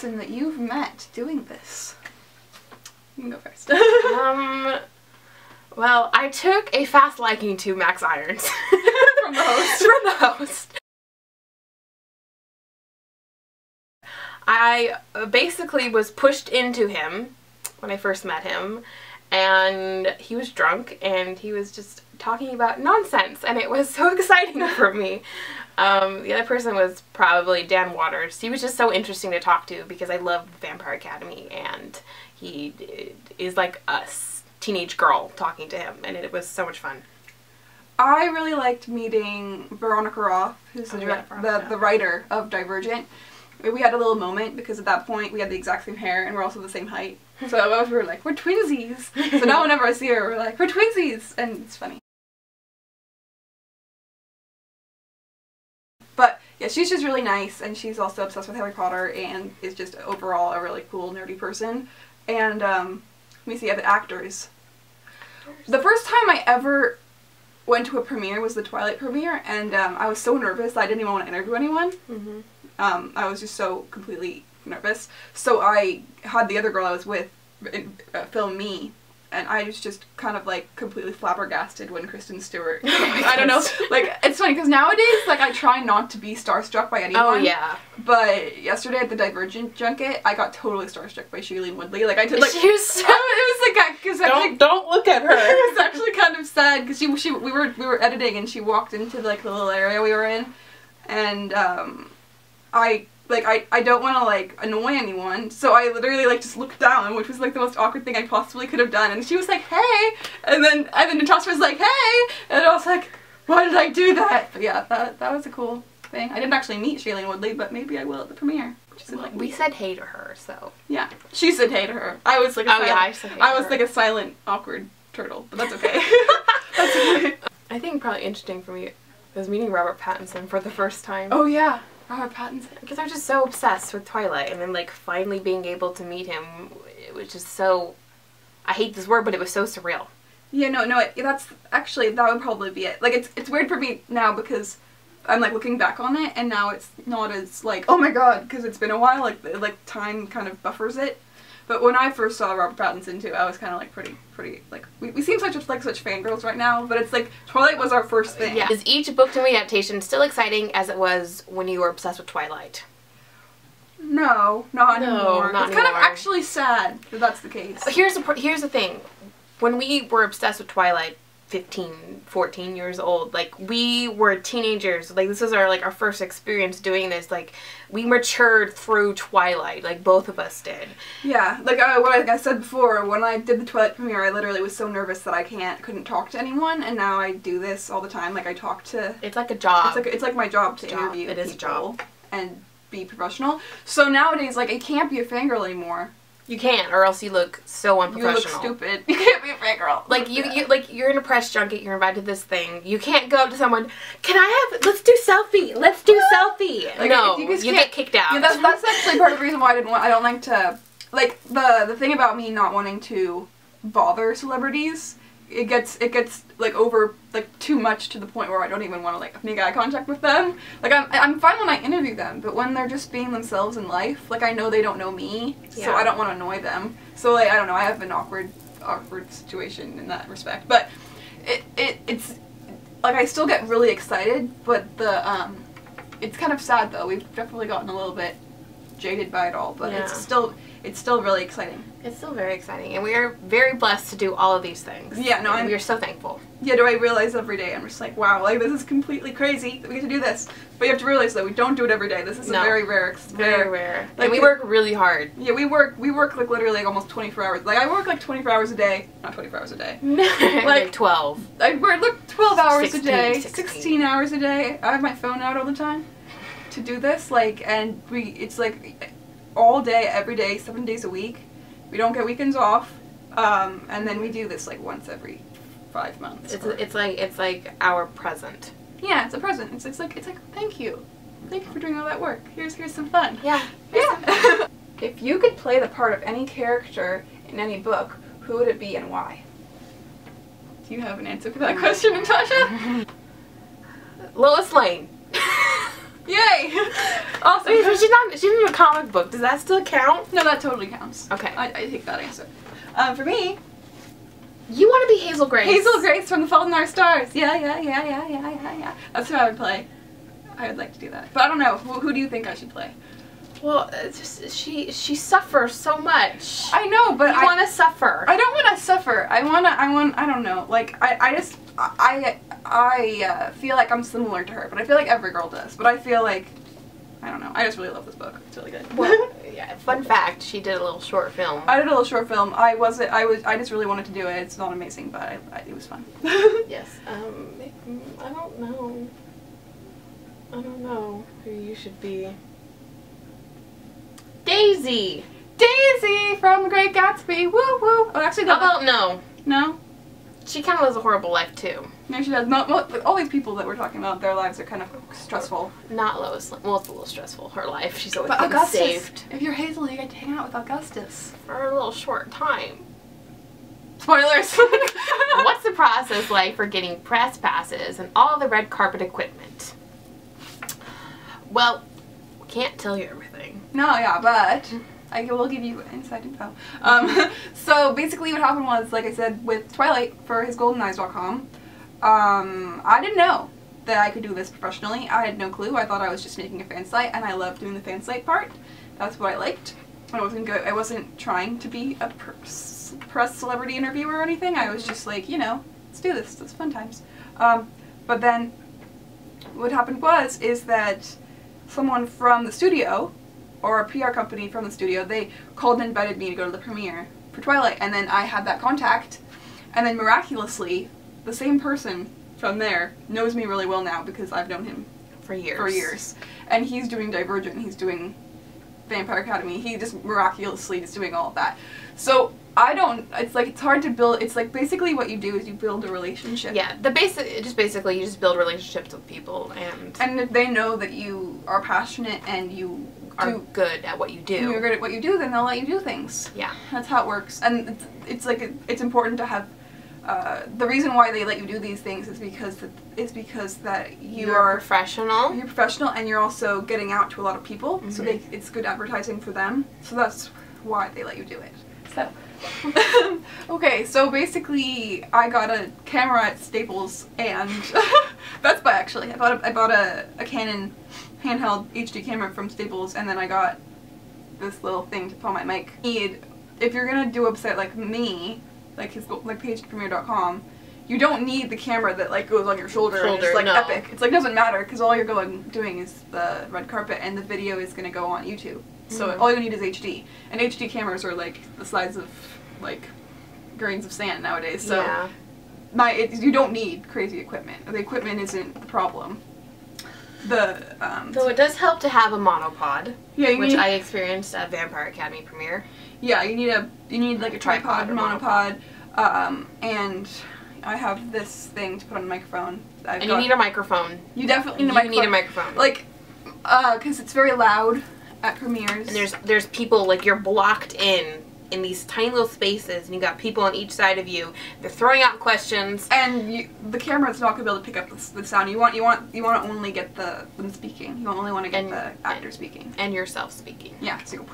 person that you've met doing this? You can go first. um, well, I took a fast liking to Max Irons. From the host. From the host. I basically was pushed into him when I first met him and he was drunk and he was just talking about nonsense and it was so exciting for me. Um, the other person was probably Dan Waters. He was just so interesting to talk to because I love Vampire Academy and he is like us, teenage girl talking to him and it was so much fun. I really liked meeting Veronica Roth, who's oh, the, yeah, the, the writer of Divergent. We had a little moment because at that point we had the exact same hair and we're also the same height. So we were like, we're twinsies. So now whenever I see her, we're like, we're twinsies, and it's funny. But yeah, she's just really nice, and she's also obsessed with Harry Potter, and is just overall a really cool, nerdy person. And um, let me see, other actors. The first time I ever went to a premiere was the Twilight premiere, and um, I was so nervous I didn't even want to interview anyone. Mm -hmm. um, I was just so completely nervous. So I had the other girl I was with uh, film me and I was just kind of like completely flabbergasted when Kristen Stewart. I don't know, like it's funny because nowadays like I try not to be starstruck by anyone. Oh yeah. But yesterday at the Divergent junket, I got totally starstruck by Shailene Woodley. Like I did like she was so, it was like because don't don't look at her. It was actually kind of sad because she she we were we were editing and she walked into like the little area we were in, and um, I like I, I don't want to like annoy anyone so I literally like just looked down which was like the most awkward thing I possibly could have done and she was like hey! And then and then Natasha was like hey! And I was like why did I do that? But yeah that, that was a cool thing. I didn't actually meet Shailene Woodley but maybe I will at the premiere. Well, we said hey to her so. Yeah she said hey to her. I was like oh, silent, yeah, I, said hey I was her. like a silent awkward turtle but that's okay. That's okay. I think probably interesting for me was meeting Robert Pattinson for the first time. Oh yeah Robert Pattinson. Because I was just so obsessed with Twilight, and then like finally being able to meet him, it was just so. I hate this word, but it was so surreal. Yeah, no, no, it, that's actually that would probably be it. Like it's it's weird for me now because I'm like looking back on it, and now it's not as like oh my god because it's been a while. Like like time kind of buffers it. But when I first saw Robert Pattinson too, I was kind of like pretty, pretty like we, we seem such like such fangirls right now. But it's like Twilight was our first thing. Yeah. Is each book to movie adaptation still exciting as it was when you were obsessed with Twilight? No, not no, anymore. Not it's anymore. kind of actually sad that that's the case. Here's the here's the thing, when we were obsessed with Twilight, 15 14 years old. Like we were teenagers. Like this was our like our first experience doing this. Like we matured through twilight like both of us did. Yeah like what I, I said before when i did the twilight premiere i literally was so nervous that i can't couldn't talk to anyone and now i do this all the time. Like i talk to it's like a job. It's like it's like my job to job. interview it is a job. and be professional. So nowadays like it can't be a fangirl anymore you can't, or else you look so unprofessional. You look stupid. You can't be a fake girl. Like you, you, like you're in a press junket. You're invited to this thing. You can't go up to someone. Can I have? Let's do selfie. Let's do selfie. Like, no, you, you get kicked out. Yeah, that's that's actually part of the reason why I didn't want. I don't like to. Like the the thing about me not wanting to bother celebrities it gets it gets like over like too much to the point where I don't even want to like make eye contact with them. Like I'm I'm fine when I interview them, but when they're just being themselves in life, like I know they don't know me, yeah. so I don't want to annoy them. So like I don't know, I have an awkward awkward situation in that respect. But it it it's like I still get really excited, but the um it's kind of sad though. We've definitely gotten a little bit jaded by it all, but yeah. it's still it's still really exciting. It's still very exciting, and we are very blessed to do all of these things. Yeah, no, we're so thankful. Yeah, do I realize every day? I'm just like, wow, like this is completely crazy that we get to do this. But you have to realize that we don't do it every day. This is no. a very rare, very rare. Like and we work really hard. Yeah, we work. We work like literally like almost 24 hours. Like I work like 24 hours a day. Not 24 hours a day. like, like 12. I work like 12 hours 16, a day. 16. 16 hours a day. I have my phone out all the time to do this. Like, and we, it's like all day, every day, seven days a week. We don't get weekends off. Um, and then we do this like once every five months. It's, it's like it's like our present. Yeah, it's a present. It's, it's like it's like thank you, thank you for doing all that work. Here's here's some fun. Yeah. Yeah. if you could play the part of any character in any book, who would it be and why? Do you have an answer for that question, Natasha? Lois Lane. Yay! awesome. She's she's not. She's in a comic book. Does that still count? No, that totally counts. Okay. I, I take that answer. Um, for me, You want to be Hazel Grace. Hazel Grace from The Fault in Our Stars. Yeah, yeah, yeah, yeah, yeah, yeah, yeah. That's who I would play. I would like to do that. But I don't know. Who, who do you think I should play? Well, it's just, she she suffers so much. I know, but you I, want to suffer. I don't want to suffer. I want to, I want, I don't know. Like, I, I just, I, I uh, feel like I'm similar to her, but I feel like every girl does. But I feel like, I don't know. I just really love this book. It's really good. well, yeah. Fun fact: she did a little short film. I did a little short film. I wasn't, I was, I just really wanted to do it. It's not amazing, but I, I, it was fun. yes. Um. I don't know. I don't know who you should be. Daisy. Daisy from Great Gatsby. Woo woo. Oh, actually, How about no? no. She kind of lives a horrible life too. No, she does. Mo- mo- all these people that we're talking about, their lives are kind of stressful. Not Lois. Well, it's a little stressful. Her life. She's always But Augustus, saved if you're Hazel, you get to hang out with Augustus. for a little short time. Spoilers. What's the process like for getting press passes and all the red carpet equipment? Well, can't tell you everything. No, yeah, but I will give you inside info. Um, so basically, what happened was, like I said, with Twilight for his GoldenEyes.com, um, I didn't know that I could do this professionally. I had no clue. I thought I was just making a fan site, and I loved doing the fan site part. That's what I liked. I wasn't go. I wasn't trying to be a press celebrity interviewer or anything. I was just like, you know, let's do this. It's fun times. Um, but then, what happened was is that someone from the studio or a PR company from the studio, they called and invited me to go to the premiere for Twilight, and then I had that contact, and then miraculously, the same person from there knows me really well now because I've known him For years. for years, and he's doing Divergent, he's doing Vampire Academy, he just miraculously is doing all of that. So I don't. It's like it's hard to build. It's like basically what you do is you build a relationship. Yeah, the basic, just basically, you just build relationships with people and And they know that you are passionate and you are do good at what you do. you're good at what you do, then they'll let you do things. Yeah. That's how it works. And it's, it's like it, it's important to have. Uh, the reason why they let you do these things is because that is because that you You're are professional. you're professional and you're also getting out to a lot of people. So Mhm. they, it's good advertising for them. So that's why they let you do it. So. okay, so basically, I got a camera at Staples, and Best Buy actually. I bought a, I bought a, a Canon handheld HD camera from Staples, and then I got this little thing to put on my mic. Need if you're gonna do a website like me, like his like pagetopremiere.com, you don't need the camera that like goes on your shoulder, and Shoulder, it's like no. epic. It's like doesn't matter because all you're going doing is the red carpet, and the video is gonna go on YouTube. So Mhm. all you need is HD, and HD cameras are like the size of like grains of sand nowadays. So yeah. my it, you don't need crazy equipment. The equipment isn't the problem. The um Though it does help to have a monopod, yeah you which need, I experienced at Vampire Academy premiere. yeah you need a you need like a tripod, Tripod or monopod, um and I have this thing to put on the microphone. I've And got- you need a microphone. you definitely need a need a microphone. microphone. like uh because it's very loud at premieres. and there's there's people like you're blocked in in these tiny little spaces, and you got people on each side of you. They're throwing out questions. and you, the camera's not gonna be able to pick up the, the sound. You want you want you want to only get the them speaking. You only want to get And- the actor speaking. And yourself speaking. Yeah, go